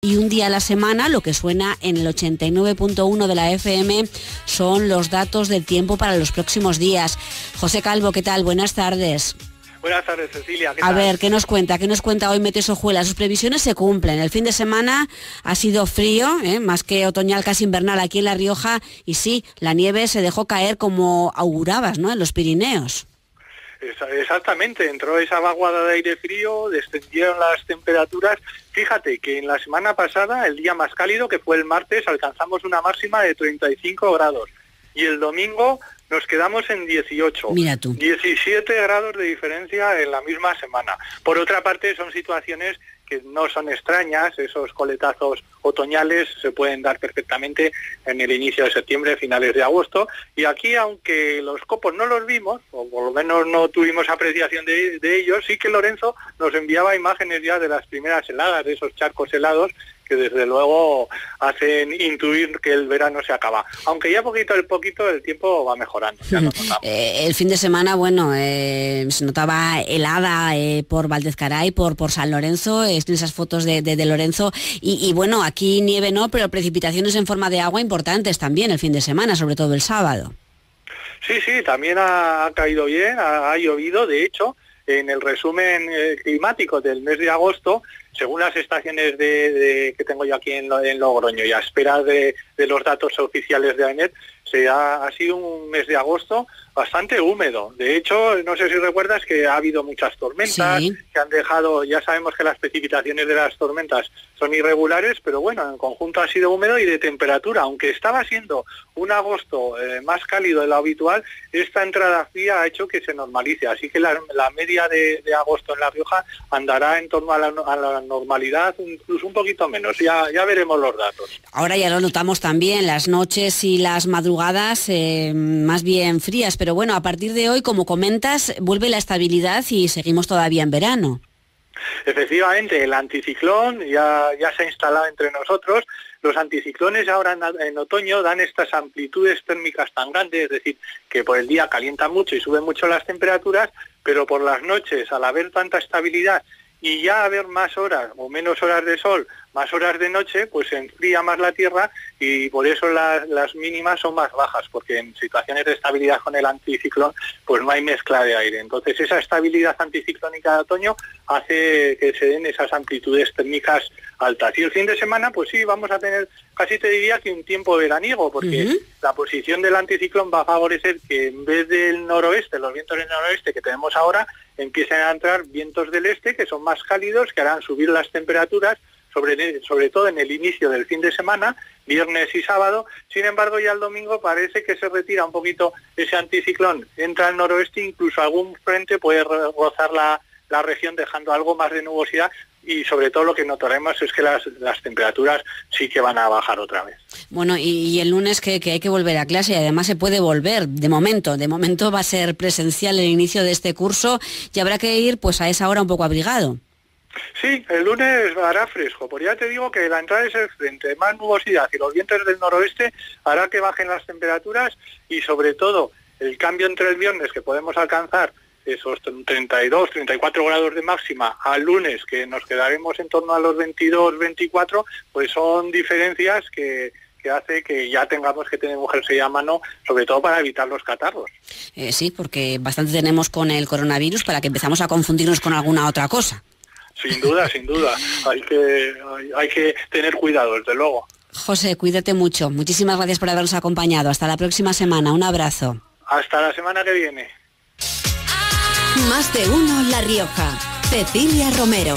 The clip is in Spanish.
y un día a la semana, lo que suena en el 89.1 de la FM son los datos del tiempo para los próximos días. José Calvo, ¿qué tal? Buenas tardes. Buenas tardes, Cecilia. a ver, ¿qué nos cuenta? ¿Qué nos cuenta hoy Metes Ojuela? Sus previsiones se cumplen. El fin de semana ha sido frío, ¿eh? más que otoñal, casi invernal aquí en La Rioja. Y sí, la nieve se dejó caer como augurabas, ¿no? En los Pirineos. Exactamente, entró esa vaguada de aire frío, descendieron las temperaturas. Fíjate que en la semana pasada, el día más cálido, que fue el martes, alcanzamos una máxima de 35 grados. Y el domingo nos quedamos en 18. Mira tú. 17 grados de diferencia en la misma semana. Por otra parte, son situaciones que no son extrañas, esos coletazos otoñales se pueden dar perfectamente en el inicio de septiembre, finales de agosto, y aquí aunque los copos no los vimos, o por lo menos no tuvimos apreciación de, ellos, sí que Lorenzo nos enviaba imágenes ya de las primeras heladas, de esos charcos helados, que desde luego hacen intuir que el verano se acaba. Aunque ya poquito a poquito el tiempo va mejorando. Eh, el fin de semana, bueno, eh, se notaba helada eh, por Valdezcaray, por, por San Lorenzo, en esas fotos de, de, Lorenzo. Y, bueno, aquí nieve no, pero precipitaciones en forma de agua importantes también el fin de semana, sobre todo el sábado. Sí, sí, también ha, caído bien, ha, llovido, de hecho, en el resumen climático del mes de agosto según las estaciones de, que tengo yo aquí en, Logroño y a espera de, los datos oficiales de ANET, se ha, sido un mes de agosto bastante húmedo. De hecho, no sé si recuerdas que ha habido muchas tormentas que han dejado, ya sabemos que las precipitaciones de las tormentas son irregulares, pero bueno, en conjunto ha sido húmedo y de temperatura. Aunque estaba siendo un agosto eh, más cálido de lo habitual, esta entrada fría ha hecho que se normalice. Así que la, media de, agosto en La Rioja andará en torno a la, a la normalidad, incluso un poquito menos. Ya, ya veremos los datos. Ahora ya lo notamos también, las noches y las madrugadas eh, más bien frías, pero bueno, a partir de hoy, como comentas, vuelve la estabilidad y seguimos todavía en verano. Efectivamente, el anticiclón ya, ya se ha instalado entre nosotros. Los anticiclones ahora en, otoño dan estas amplitudes térmicas tan grandes, es decir, que por el día calientan mucho y suben mucho las temperaturas, pero por las noches, al haber tanta estabilidad y ya haber más horas o menos horas de sol, más horas de noche, pues se enfría más la Tierra y por eso las, mínimas son más bajas, porque en situaciones de estabilidad con el anticiclón, pues no hay mezcla de aire. Entonces esa estabilidad anticiclónica de otoño hace que se den esas amplitudes térmicas altas. Y el fin de semana, pues sí, vamos a tener, casi te diría que un tiempo veraniego, porque la posición del anticiclón va a favorecer que en vez del noroeste, los vientos del noroeste que tenemos ahora, empiecen a entrar vientos del este que son más cálidos, que harán subir las temperaturas, sobre, sobre todo en el inicio del fin de semana, viernes y sábado. Sin embargo, ya el domingo parece que se retira un poquito ese anticiclón, entra al noroeste, incluso algún frente puede rozar la, la región dejando algo más de nubosidad y sobre todo lo que notaremos es que las, las temperaturas sí que van a bajar otra vez. Bueno, y, el lunes que, hay que volver a clase y además se puede volver de momento, de momento va a ser presencial el inicio de este curso y habrá que ir pues a esa hora un poco abrigado. Sí, el lunes hará fresco, porque ya te digo que la entrada es el frente, más nubosidad y los vientos del noroeste hará que bajen las temperaturas y sobre todo el cambio entre el viernes que podemos alcanzar esos 32, 34 grados de máxima al lunes, que nos quedaremos en torno a los 22, 24, pues son diferencias que, que hace que ya tengamos que tener un jersey a mano, sobre todo para evitar los catarros. Eh, sí, porque bastante tenemos con el coronavirus para que empezamos a confundirnos con alguna otra cosa. Sin duda, sin duda. Hay que, hay que tener cuidado, desde luego. José, cuídate mucho. Muchísimas gracias por habernos acompañado. Hasta la próxima semana. Un abrazo. Hasta la semana que viene. Más de uno La Rioja. Cecilia Romero.